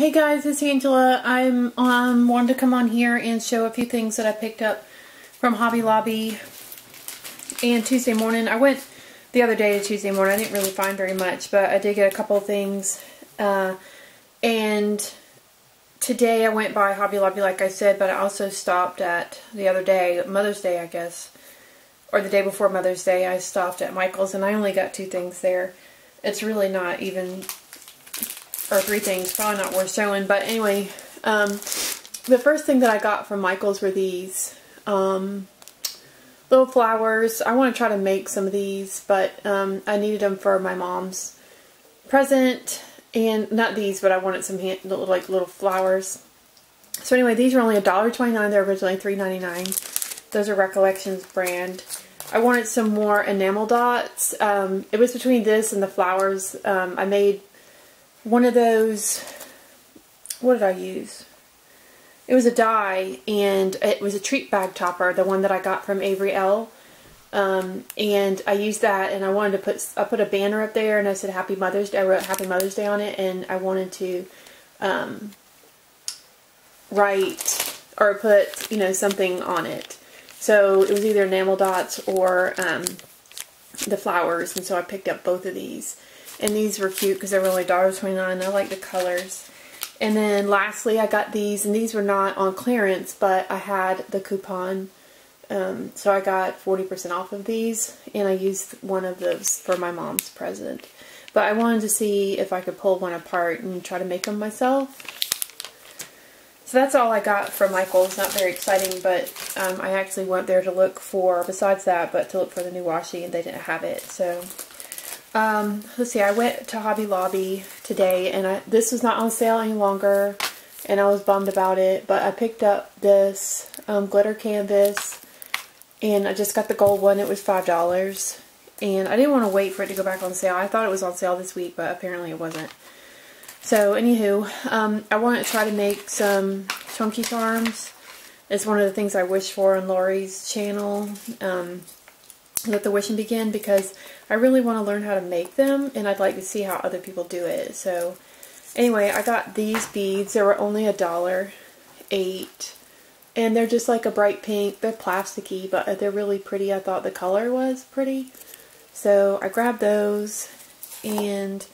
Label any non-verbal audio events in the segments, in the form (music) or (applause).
Hey guys, it's Angela. I'm um, wanted to come on here and show a few things that I picked up from Hobby Lobby and Tuesday morning. I went the other day to Tuesday morning. I didn't really find very much, but I did get a couple of things. Uh, and today I went by Hobby Lobby like I said, but I also stopped at the other day, Mother's Day I guess, or the day before Mother's Day, I stopped at Michael's and I only got two things there. It's really not even or three things, probably not worth showing. But anyway, um, the first thing that I got from Michael's were these um, little flowers. I want to try to make some of these, but um, I needed them for my mom's present. And not these, but I wanted some hand, little, like little flowers. So anyway, these are only $1.29. They're originally $3.99. Those are Recollections brand. I wanted some more enamel dots. Um, it was between this and the flowers. Um, I made one of those, what did I use? It was a die, and it was a treat bag topper, the one that I got from Avery Elle. Um, and I used that, and I wanted to put, I put a banner up there, and I said Happy Mother's Day, I wrote Happy Mother's Day on it, and I wanted to, um, write, or put, you know, something on it. So it was either enamel dots or, um, the flowers, and so I picked up both of these. And these were cute because they were only $1.29. I like the colors. And then lastly, I got these, and these were not on clearance, but I had the coupon. Um, so I got 40% off of these, and I used one of those for my mom's present. But I wanted to see if I could pull one apart and try to make them myself. So that's all I got from Michael's. Not very exciting, but um, I actually went there to look for, besides that, but to look for the new washi, and they didn't have it. So um, let's see, I went to Hobby Lobby today, and I, this was not on sale any longer, and I was bummed about it, but I picked up this um, glitter canvas, and I just got the gold one. It was $5, and I didn't want to wait for it to go back on sale. I thought it was on sale this week, but apparently it wasn't. So, anywho, um, I want to try to make some chunky charms. It's one of the things I wish for on Lori's channel. Um, let the wishing begin because I really want to learn how to make them and I'd like to see how other people do it. So anyway, I got these beads. They were only a dollar eight and they're just like a bright pink. They're plasticky but they're really pretty. I thought the color was pretty. So I grabbed those and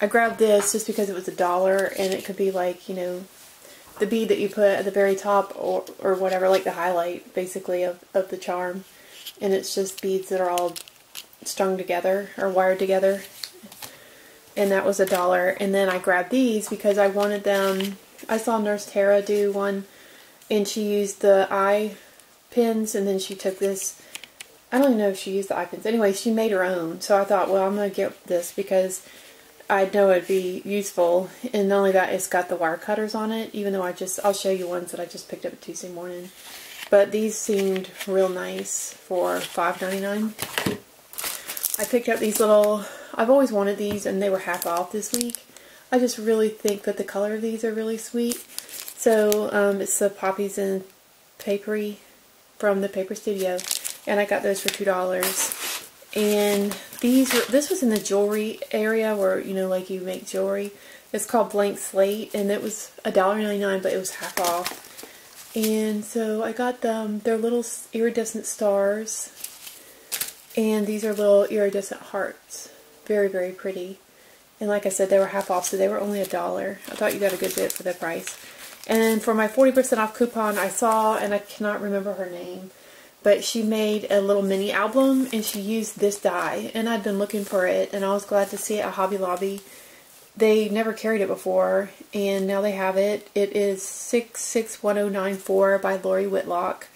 I grabbed this just because it was a dollar and it could be like, you know, the bead that you put at the very top or, or whatever, like the highlight basically of, of the charm and it's just beads that are all strung together or wired together. And that was a dollar. And then I grabbed these because I wanted them I saw Nurse Tara do one and she used the eye pins and then she took this I don't even know if she used the eye pins. Anyway she made her own. So I thought well I'm gonna get this because I know it'd be useful. And not only that it's got the wire cutters on it even though I just I'll show you ones that I just picked up Tuesday morning but these seemed real nice for $5.99. I picked up these little, I've always wanted these and they were half off this week. I just really think that the color of these are really sweet. So um, it's the Poppies and Papery from the Paper Studio. And I got those for $2. And these were, this was in the jewelry area where, you know, like you make jewelry. It's called Blank Slate and it was $1.99 but it was half off. And so I got them, they're little iridescent stars. And these are little iridescent hearts. Very, very pretty. And like I said, they were half off, so they were only a dollar. I thought you got a good bit for the price. And for my 40% off coupon, I saw, and I cannot remember her name, but she made a little mini album, and she used this die. And I'd been looking for it, and I was glad to see it at Hobby Lobby. They never carried it before, and now they have it. It is 661094 by Lori Whitlock,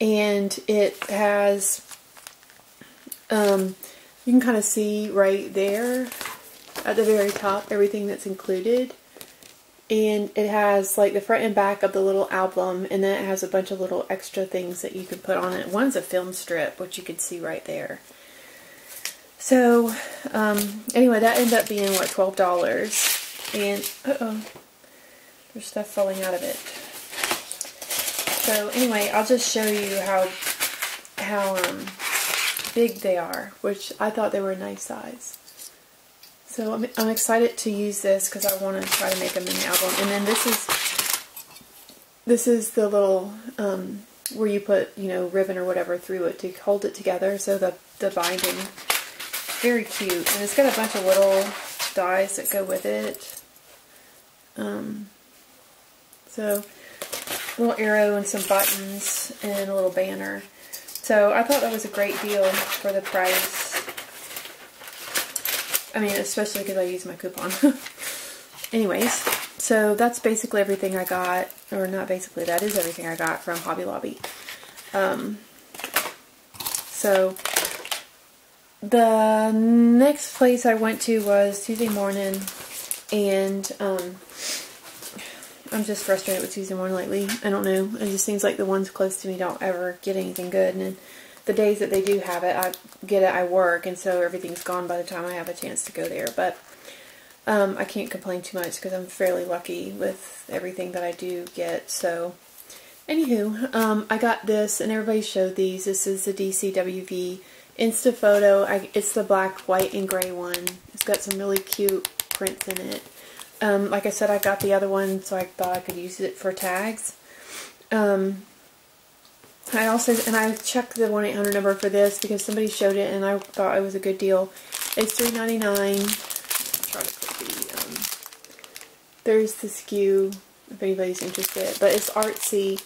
and it has, um, you can kind of see right there at the very top everything that's included. And it has like the front and back of the little album, and then it has a bunch of little extra things that you can put on it. One's a film strip, which you can see right there. So, um, anyway, that ended up being, what, $12. And, uh-oh, there's stuff falling out of it. So, anyway, I'll just show you how, how, um, big they are, which I thought they were a nice size. So I'm, I'm excited to use this because I want to try to make a mini album. And then this is this is the little um, where you put you know ribbon or whatever through it to hold it together. So the the binding very cute, and it's got a bunch of little dies that go with it. Um, so little arrow and some buttons and a little banner. So I thought that was a great deal for the price. I mean, especially because I used my coupon. (laughs) Anyways, so that's basically everything I got, or not basically, that is everything I got from Hobby Lobby. Um, so, the next place I went to was Tuesday morning, and um, I'm just frustrated with Tuesday morning lately. I don't know. It just seems like the ones close to me don't ever get anything good, and the days that they do have it, I get it, I work, and so everything's gone by the time I have a chance to go there. But um, I can't complain too much because I'm fairly lucky with everything that I do get. So, anywho, um, I got this, and everybody showed these. This is the DCWV Insta Photo. I, it's the black, white, and gray one. It's got some really cute prints in it. Um, like I said, I got the other one, so I thought I could use it for tags. Um, I also, and I checked the 1-800 number for this because somebody showed it and I thought it was a good deal. It's $3.99. Try to the, um, there's the SKU if anybody's interested. But it's artsy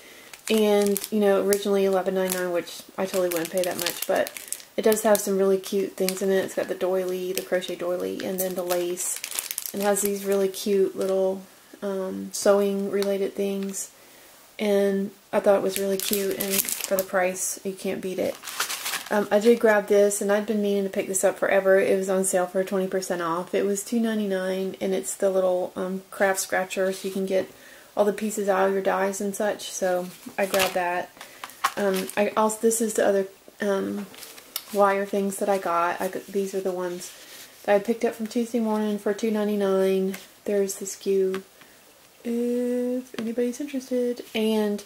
and, you know, originally $11.99, which I totally wouldn't pay that much, but it does have some really cute things in it. It's got the doily, the crochet doily, and then the lace. It has these really cute little um, sewing related things and I thought it was really cute and for the price you can't beat it. Um, I did grab this and I'd been meaning to pick this up forever. It was on sale for 20% off. It was $2.99 and it's the little um, craft scratcher so you can get all the pieces out of your dies and such. So I grabbed that. Um, I also This is the other um, wire things that I got. I. These are the ones that I picked up from Tuesday morning for $2.99. There's the SKU if anybody's interested. And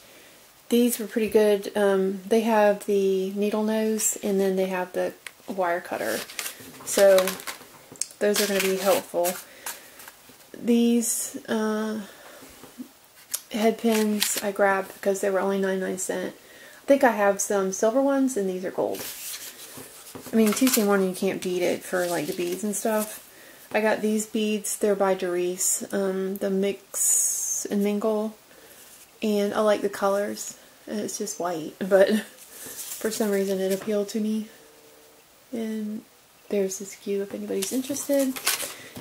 these were pretty good. Um, they have the needle nose and then they have the wire cutter. So those are going to be helpful. These uh, head pins I grabbed because they were only 99 cents. I think I have some silver ones and these are gold. I mean, Tuesday morning you can't beat it for like the beads and stuff. I got these beads. They're by Darice. Um, the Mix and Mingle. And I like the colors. It's just white. (laughs) But for some reason it appealed to me. And there's this SKU if anybody's interested.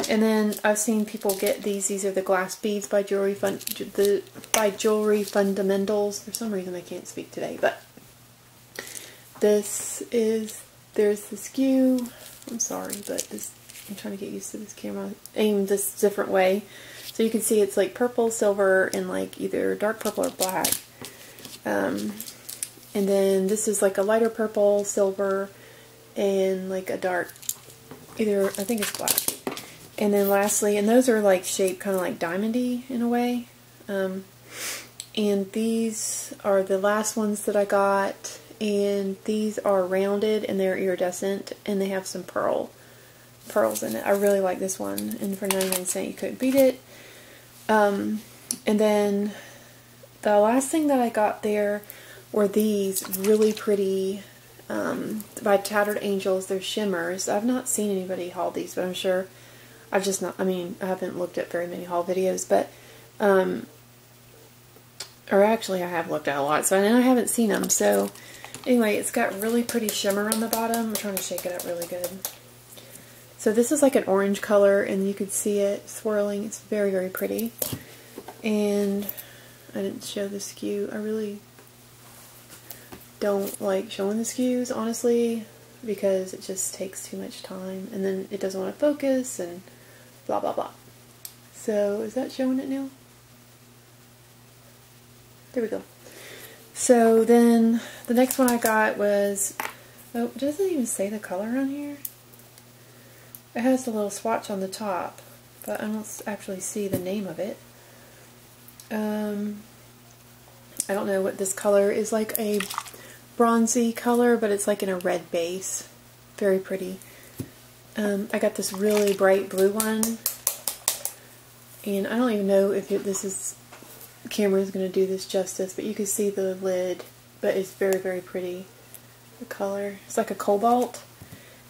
And then I've seen people get these. These are the glass beads by Jewelry Fun the by Jewelry Fundamentals. For some reason I can't speak today, but this is there's the SKU. I'm sorry, but this I'm trying to get used to this camera aimed this different way. So you can see it's like purple, silver, and like either dark purple or black. Um, and then this is like a lighter purple, silver, and like a dark, either, I think it's black. And then lastly, and those are like shaped kind of like diamondy in a way. Um, and these are the last ones that I got. And these are rounded and they're iridescent and they have some pearl pearls in it. I really like this one, and for 99 cents you couldn't beat it. Um, and then the last thing that I got there were these really pretty um, by Tattered Angels. They're shimmers. I've not seen anybody haul these, but I'm sure I've just not, I mean, I haven't looked at very many haul videos, but, um, or actually I have looked at a lot, so and I haven't seen them. So anyway, it's got really pretty shimmer on the bottom. I'm trying to shake it up really good. So this is like an orange color and you can see it swirling. It's very, very pretty. And I didn't show the SKU. I really don't like showing the SKUs, honestly, because it just takes too much time. And then it doesn't want to focus and blah, blah, blah. So is that showing it now? There we go. So then the next one I got was, oh, it doesn't even say the color on here. It has a little swatch on the top, but I don't actually see the name of it. Um, I don't know what this color is like a bronzy color, but it's like in a red base. Very pretty. Um, I got this really bright blue one. And I don't even know if it, this is camera is going to do this justice, but you can see the lid, but it's very, very pretty. The color. It's like a cobalt.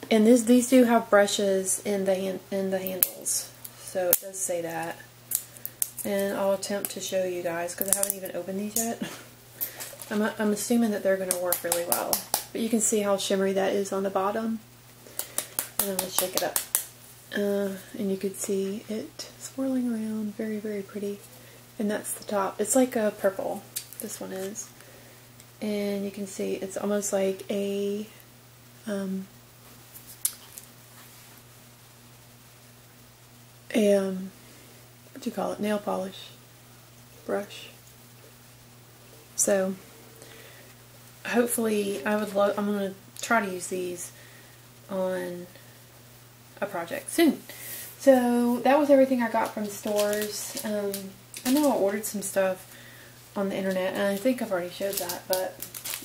And this, these do have brushes in the, hand, in the handles. So it does say that. And I'll attempt to show you guys because I haven't even opened these yet. (laughs) I'm, I'm assuming that they're going to work really well. But you can see how shimmery that is on the bottom. And going to shake it up. Uh, and you can see it swirling around. Very, very pretty. And that's the top. It's like a purple. This one is. And you can see it's almost like a um, a um, what do you call it? Nail polish brush. So hopefully I would love I'm gonna try to use these on a project soon. So that was everything I got from stores. Um, I know I ordered some stuff on the internet and I think I've already showed that but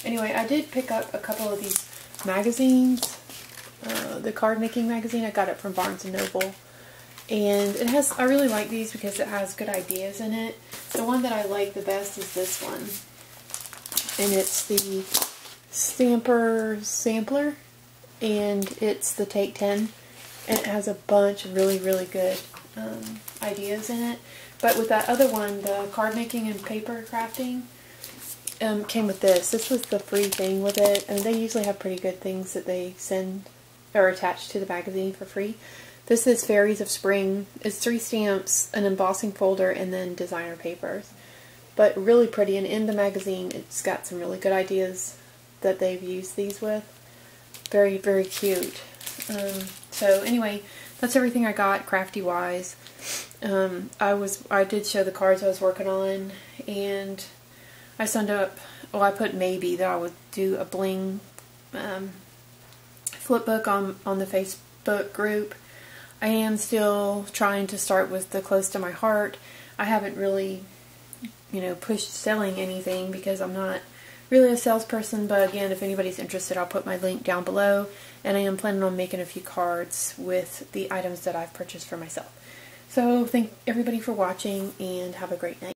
anyway I did pick up a couple of these magazines. Uh, the card making magazine I got it from Barnes & Noble and it has I really like these because it has good ideas in it. The one that I like the best is this one and it's the Stamper Sampler, and it's the Take 10, and it has a bunch of really, really good um, ideas in it. But with that other one, the card making and paper crafting, um, came with this. This was the free thing with it, and they usually have pretty good things that they send or attach to the magazine for free. This is Fairies of Spring. It's three stamps, an embossing folder, and then designer papers but really pretty. And in the magazine, it's got some really good ideas that they've used these with. Very, very cute. Um, so anyway, that's everything I got crafty wise. Um, I was I did show the cards I was working on, and I signed up. Well, I put maybe that I would do a bling um, flip book on on the Facebook group. I am still trying to start with the close to my heart. I haven't really you know, pushed selling anything because I'm not really a salesperson, but again, if anybody's interested, I'll put my link down below, and I am planning on making a few cards with the items that I've purchased for myself. So thank everybody for watching, and have a great night.